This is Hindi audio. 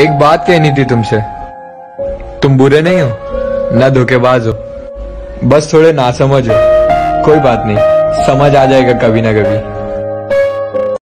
एक बात कहनी थी तुमसे। तुम बुरे नहीं हो, ना धोखेबाज हो। बस थोड़े नासमझ हो। कोई बात नहीं, समझ आ जाएगा कभी ना कभी।